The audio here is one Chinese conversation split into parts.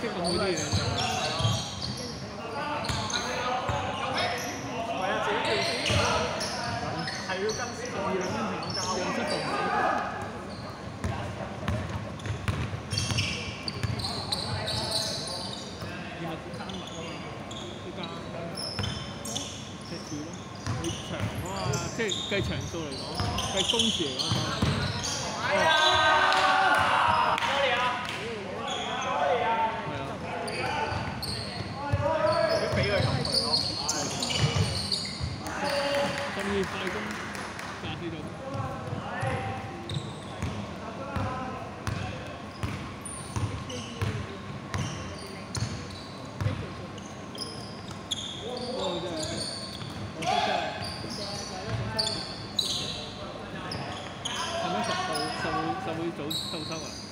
識到嗰啲嘢。係啊，自己做係要跟師傅兩分情教。要，長啊，即係計長數嚟講，計工時嚟講。会早收收啊？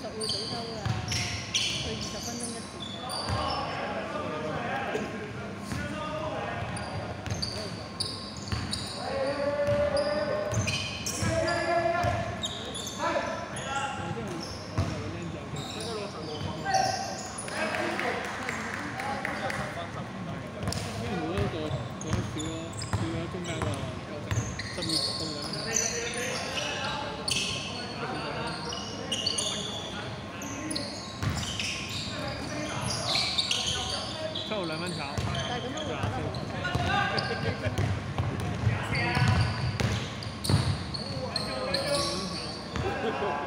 七號兩蚊炒，但係咁樣會打得好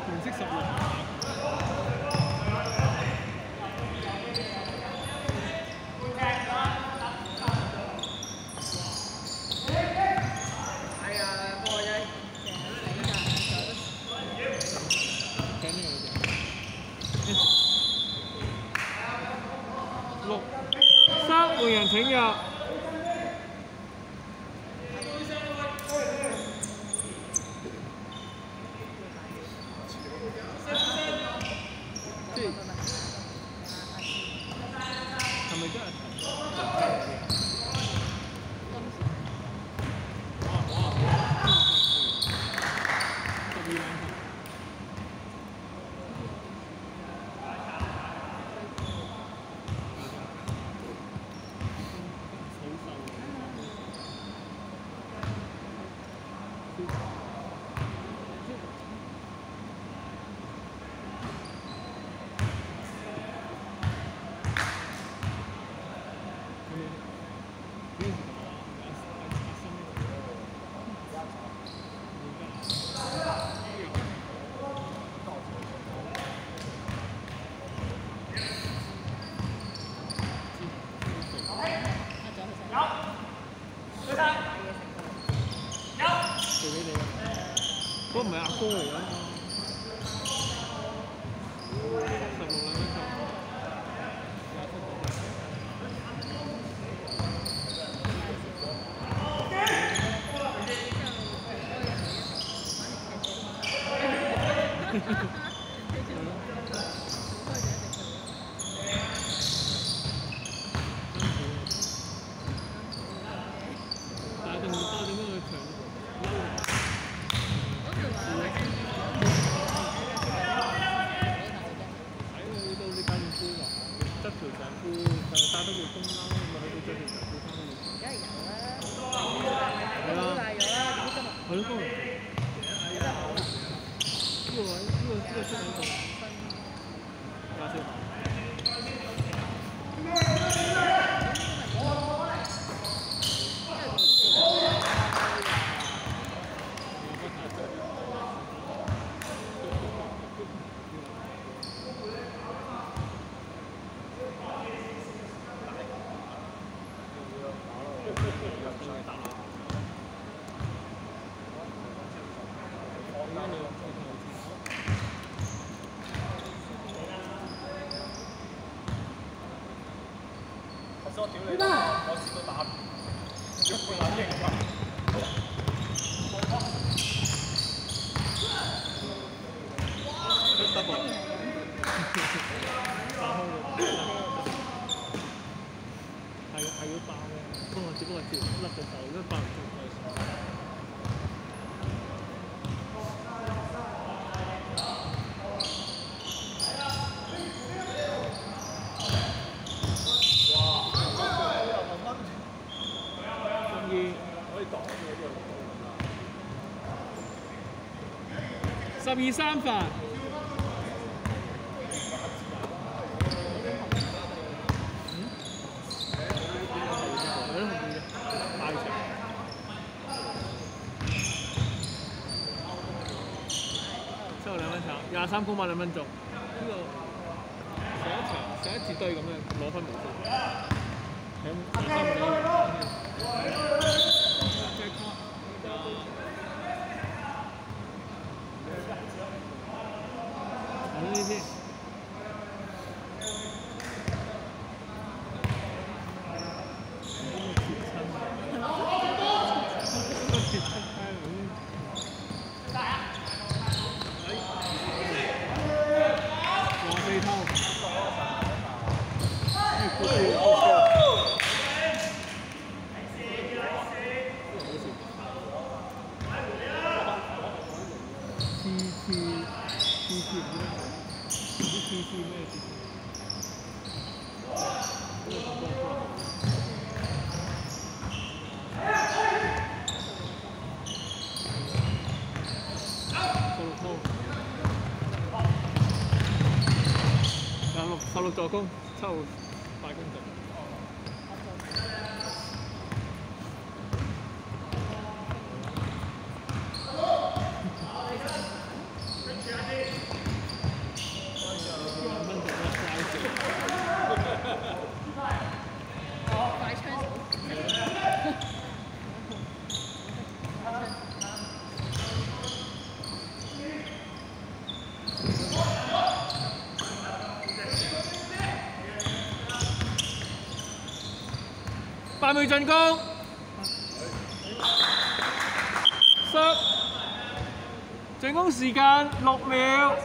紅色十六。係啊，波仔。睇呢個六三換人請入。即係係咪真係？十二兩球。做 俾你！嗰個唔係阿哥嚟㗎，十六兩蚊球。打定打定嗰個場，睇佢到你搞掂杯話，得條長褲，就打得條公褸，咪去到着條長褲翻去。梗係有啦，咁都賴咗啦，點知今日係咯，呢個，呢個呢個出喺度。廿四。頭先我屌你，我試過打，要半撚型㗎。一 double。十二三罰。係咯，太長。之後兩分，廿三公碼兩分鐘。呢個上一場上一節都係咁樣攞分無數。係咁，六十六助攻，七號快攻八秒進攻，十進攻時間六秒。